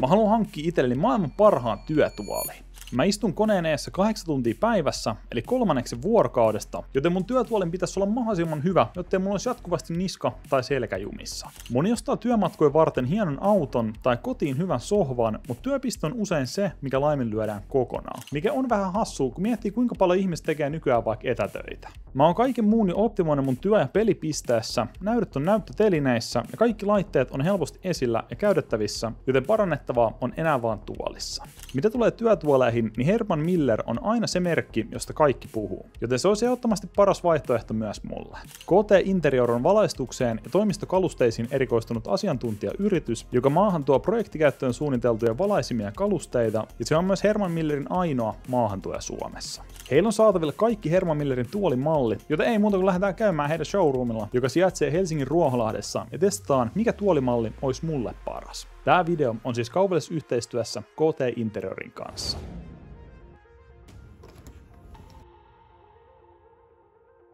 Mä haluan hankkia itselleni maailman parhaan työtuolin. Mä istun koneen eessä kahdeksan tuntia päivässä, eli kolmanneksi vuorokaudesta, joten mun työtuolin pitäisi olla mahdollisimman hyvä, jottei mulla olisi jatkuvasti niska tai selkäjumissa. Moni ostaa työmatkojen varten hienon auton tai kotiin hyvän sohvan, mutta työpiste on usein se, mikä laiminlyödään kokonaan. Mikä on vähän hassua, kun miettii kuinka paljon ihmiset tekee nykyään vaikka etätöitä. Mä oon kaiken muun jo optimoinut mun työ- ja pelipisteessä, näytöt on näyttötelineissä ja kaikki laitteet on helposti esillä ja käytettävissä, joten parannettavaa on enää vaan tuolissa. Mitä tulee työtuoleihin, niin Herman Miller on aina se merkki, josta kaikki puhuu, joten se olisi ehdottomasti paras vaihtoehto myös mulle. KT Interior on valaistukseen ja toimistokalusteisiin erikoistunut asiantuntijayritys, joka maahan tuo projektikäyttöön suunniteltuja valaisimia kalusteita, ja se on myös Herman Millerin ainoa maahantuoja Suomessa. Heillä on saatavilla kaikki Herman Millerin tuolimallit, joten ei muuta kuin lähdetään käymään heidän showroomilla, joka sijaitsee Helsingin Ruoholahdessa, ja testataan, mikä tuolimalli olisi mulle paras. Tämä video on siis kaupallisessa yhteistyössä KT Interiorin kanssa.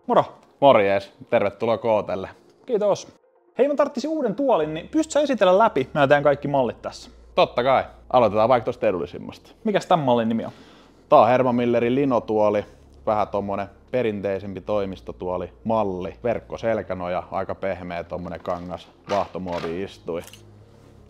Moro! Morjes, tervetuloa Kootelle. Kiitos. Hei, mä tarttisin uuden tuolin, niin pystytkö esitellä läpi nämä kaikki mallit tässä? Totta kai. Aloitetaan vaikka tuosta edullisimmasta. Mikäs tämän mallin nimi on? Tää on Herman Millerin linotuoli. Vähän tommonen perinteisempi toimistotuoli, malli, verkkoselkänoja, aika pehmeä tommonen kangas, vaahtomuovi istui.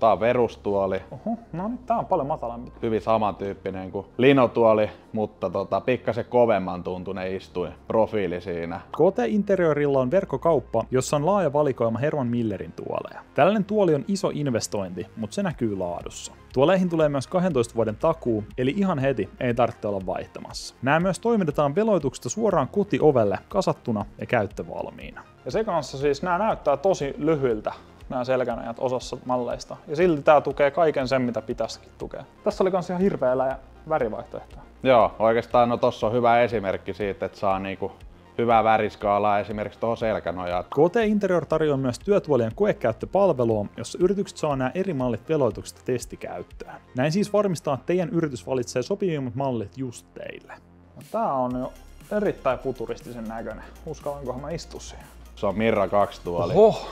Tää on verustuoli. Oho, no niin, tää on paljon matalampi. Hyvin samantyyppinen kuin linotuoli, mutta tota, pikkasen kovemman tuntunen istui profiili siinä. KT Interiorilla on verkkokauppa, jossa on laaja valikoima Herman Millerin tuoleja. Tällainen tuoli on iso investointi, mutta se näkyy laadussa. Tuoleihin tulee myös 12 vuoden takuu, eli ihan heti ei tarvitse olla vaihtamassa. Nämä myös toimitetaan veloituksesta suoraan kotiovelle kasattuna ja käyttövalmiina. Ja se kanssa siis nämä näyttää tosi lyhyiltä nämä selkänajat osassa malleista. Ja silti tämä tukee kaiken sen, mitä pitäisikin tukea. Tässä oli myös ihan hirveä ja värivaihtoehto. Joo, oikeastaan no tossa on hyvä esimerkki siitä, että saa niinku hyvää väriskaalaa esimerkiksi tuohon selkänojaan. KT Interior tarjoaa myös työtuolien koekäyttöpalvelua, jossa yritykset saa nämä eri mallit veloituksesta testikäyttöön. Näin siis varmistaa, että teidän yritys valitsee sopivimmat mallit just teille. No, tää on jo erittäin futuristisen näköinen. Uskallankohan mä istua siihen? Se on Mirra 2 tuoli. Oho,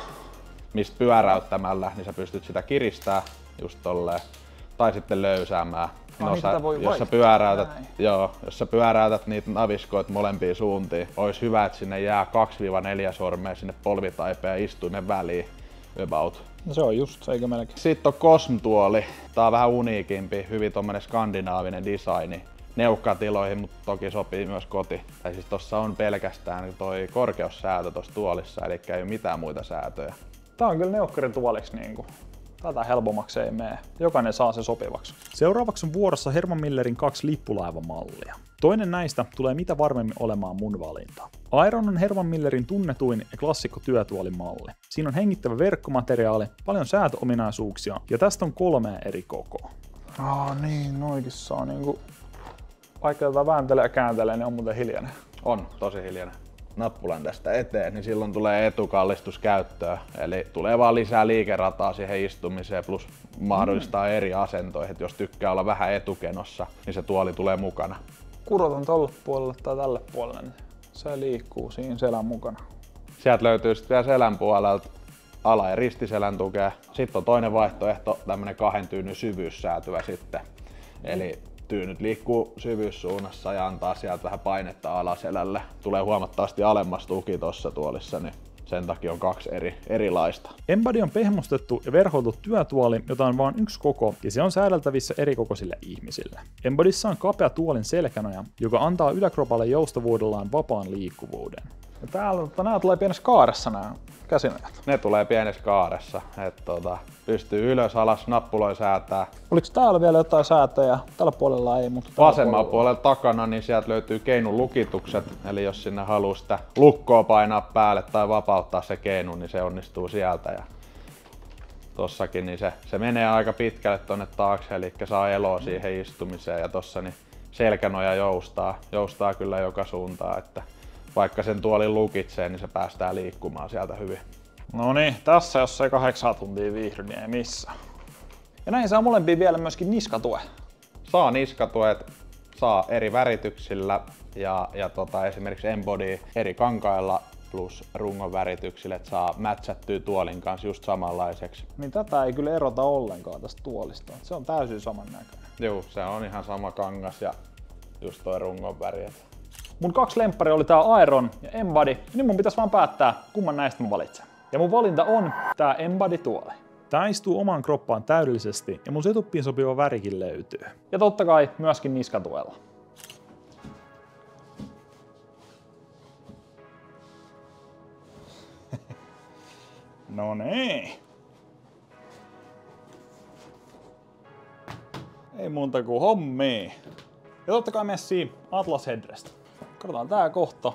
mistä pyöräyttämällä, niin sä pystyt sitä kiristää just tolleen, tai sitten löysäämään. Ah, no, sä, voi jos, sä pyöräytät, joo, jos sä pyöräytät niitä naviskoit molempiin suuntiin, olisi hyvä, että sinne jää 2-4 sormea sinne polvitaipeen ja istuimen väliin. About. No se on just eikö melkein. Sitten on Cosm-tuoli. Tää on vähän uniikimpi, hyvin tommonen skandinaavinen designi neukkatiloihin, mutta toki sopii myös koti. Tai siis tossa on pelkästään toi korkeussäätö tuossa tuolissa, eli ei ole mitään muita säätöjä. Tää on kyllä neukkarin tuoliksi niinku. Tätä helpommaksi ei mene. Jokainen saa se sopivaksi. Seuraavaksi on vuorossa Herman Millerin kaksi lippulaivamallia. Toinen näistä tulee mitä varmemmin olemaan mun valinta. Iron on Herman Millerin tunnetuin ja klassikko työtuolimalli. Siinä on hengittävä verkkomateriaali, paljon säätöominaisuuksia ja tästä on kolme eri kokoa. Ah niin, noikissa on niinku... Vaikka tätä vääntelee ja kääntelee, niin on muuten hiljainen. On, tosi hiljainen nappulan tästä eteen, niin silloin tulee etukallistus käyttöön. Eli tulee vaan lisää liikerataa siihen istumiseen plus mahdollistaa mm. eri asentoihin. Jos tykkää olla vähän etukenossa, niin se tuoli tulee mukana. Kurotan tolle puolelle tai tälle puolelle, niin se liikkuu siinä selän mukana. Sieltä löytyy sitten vielä selän puolelta ala- ja ristiselän tukea. Sitten on toinen vaihtoehto, tämmönen kahden tyynyn syvyyssäätyvä sitten. Eli tyynyt liikkuu syvyyssuunnassa ja antaa sieltä vähän painetta alaselälle. Tulee huomattavasti alemmas tuki tuossa tuolissa, niin sen takia on kaksi eri, erilaista. Embody on pehmustettu ja verhoiltu työtuoli, jota on vain yksi koko, ja se on säädeltävissä eri kokoisille ihmisille. Embodissa on kapea tuolin selkänoja, joka antaa yläkropalle joustavuudellaan vapaan liikkuvuuden. Ja täällä, mutta nämä tulee pienessä kaaressa nämä käsinojat. Ne tulee pienessä kaaressa, että tota, pystyy ylös alas nappuloin säätää. Oliko täällä vielä jotain säätöjä? Tällä puolella ei, mutta Vasemmalla puolella takana niin sieltä löytyy keinun lukitukset, eli jos sinne haluaa sitä lukkoa painaa päälle tai vapauttaa se keinu, niin se onnistuu sieltä. Ja tossakin niin se, se menee aika pitkälle tonne taakse, eli saa eloa siihen istumiseen ja tossa niin selkänoja joustaa, joustaa kyllä joka suuntaan, että vaikka sen tuolin lukitsee, niin se päästää liikkumaan sieltä hyvin. No niin, tässä jos ei kahdeksan tuntia viihdy, niin ei missään. Ja näin saa molempiin vielä myöskin niskatue. Saa niskatuet, saa eri värityksillä ja, ja tota, esimerkiksi Embody eri kankailla plus rungon värityksille, että saa matchattyä tuolin kanssa just samanlaiseksi. Niin tätä ei kyllä erota ollenkaan tästä tuolista. Se on täysin samannäköinen. Joo, se on ihan sama kangas ja just toi rungon väri. Mun kaksi lemppari oli tää Aeron ja Embody, niin mun pitäisi vaan päättää, kumman näistä mä valitsen. Ja mun valinta on tää Embody tuoli. Tää istuu omaan kroppaan täydellisesti ja mun setuppiin sopiva värikin löytyy. Ja totta kai myöskin niskatuella. no niin. Ei muuta kuin hommia. Ja totta kai messi Atlas Headrest. Katsotaan tää kohta.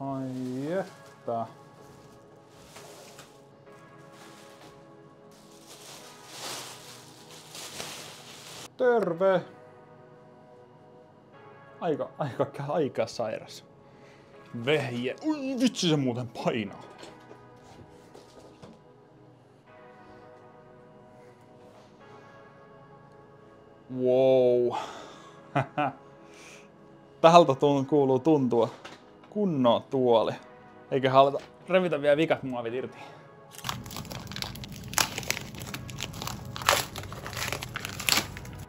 Ai että. Terve! Aika, aika, aika sairas. Vehje. Ui, vitsi se muuten painaa. Wow. Tältä tun, kuuluu tuntua kunnon tuoli. Eikä halata revitä vielä vikat muovit irti.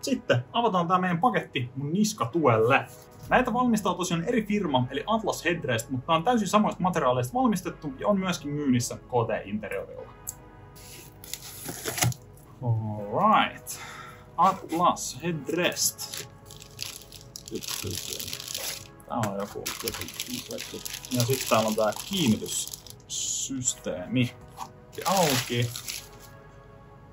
Sitten avataan tämä meidän paketti mun niskatuelle. Näitä valmistaa tosiaan eri firma, eli Atlas Headrest, mutta tämä on täysin samoista materiaaleista valmistettu ja on myöskin myynnissä KT Interiorilla. Alright. Atlas Headrest. Tää on joku, joku Ja sitten täällä on tää kiinnityssysteemi. Auki.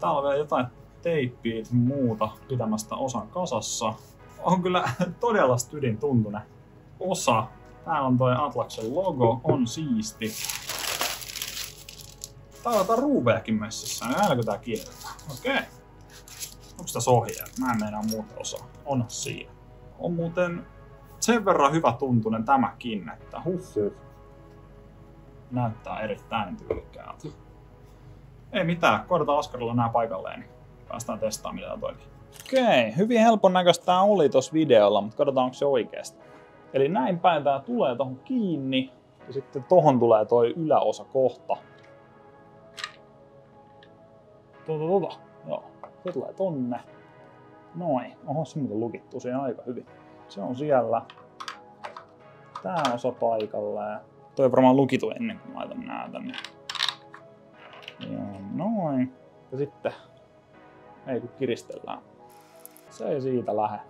Täällä on vielä jotain teippiä muuta pitämästä osan kasassa. On kyllä todella stydin tuntune osa. Täällä on toi Atlaksen logo, on siisti. Täällä on jotain ruuvejakin messissä, niin kun tää kiinnitetään. Okei. Okay. Onko tässä ohjeet? Mä en meinaa muuten osaa. On siinä. On muuten sen verran hyvä tuntunen tämäkin, että huh. Näyttää erittäin tyylikkäältä. Ei mitään, koetetaan askarilla nää paikalleen, niin päästään testaamaan mitä toimii. Okei, hyvin helpon näköistä tää oli tossa videolla, mutta katsotaan onko se oikeasti. Eli näin päin tää tulee tohon kiinni, ja sitten tohon tulee toi yläosa kohta. Tuota, tuota. Joo, se tulee tonne. Noin, oho se muuten lukittu siihen aika hyvin. Se on siellä. Tää osa paikalleen. Toi on varmaan lukitu ennen kuin laitan nää tänne. Ja noin. Ja sitten, ei kun kiristellään. Se ei siitä lähde.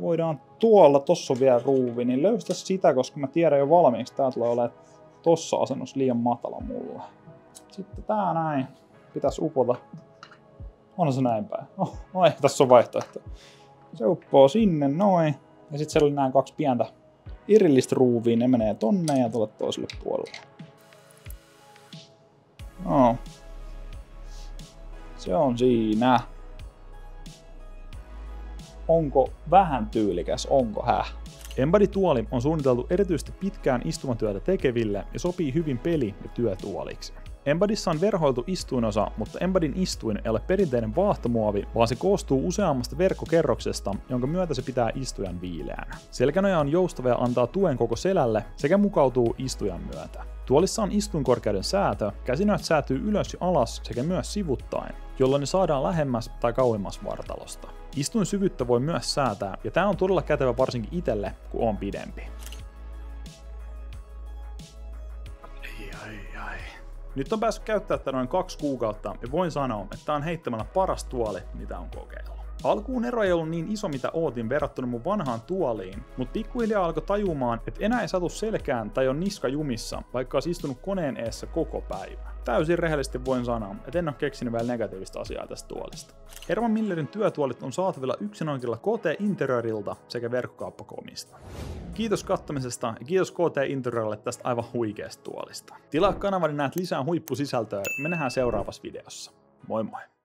Voidaan tuolla, tossa on vielä ruuvi, niin löystä sitä, koska mä tiedän jo valmiiksi, tää tulee olemaan tossa asennossa liian matala mulla. Sitten tää näin. Pitäisi upota. On se näin päin. Oh, no ei, tässä on vaihtoehto. Se uppoo sinne noin. Ja sitten siellä oli nämä kaksi pientä irillistä ruuvia, ne menee tonne ja tuolle toiselle puolelle. No. Se on siinä. Onko vähän tyylikäs, onko häh? Embody-tuoli on suunniteltu erityisesti pitkään istumatyötä tekeville ja sopii hyvin peli- ja työtuoliksi. Embadissa on verhoiltu istuinosa, mutta Embadin istuin ei ole perinteinen vaahtomuovi, vaan se koostuu useammasta verkkokerroksesta, jonka myötä se pitää istujan viileänä. Selkänoja on joustava ja antaa tuen koko selälle sekä mukautuu istujan myötä. Tuolissa on istuinkorkeuden säätö, käsinöt säätyy ylös ja alas sekä myös sivuttain, jolloin ne saadaan lähemmäs tai kauemmas vartalosta. Istuin syvyyttä voi myös säätää, ja tämä on todella kätevä varsinkin itelle, kun on pidempi. Nyt on päässyt käyttää tätä noin kaksi kuukautta ja voin sanoa, että tämä on heittämällä paras tuoli, mitä on kokeillut. Alkuun ero ei ollut niin iso mitä ootin verrattuna mun vanhaan tuoliin, mutta pikkuhiljaa alkoi tajumaan, että enää ei satu selkään tai on niska jumissa, vaikka olisi istunut koneen eessä koko päivä. Täysin rehellisesti voin sanoa, että en ole keksinyt vielä negatiivista asiaa tästä tuolista. Herman Millerin työtuolit on saatavilla yksinoikeilla KT Interiorilta sekä verkkokauppakomista. Kiitos kattomisesta ja kiitos KT Interiorille tästä aivan huikeasta tuolista. Tilaa kanavani näet lisää huippusisältöä, me nähdään seuraavassa videossa. Moi moi!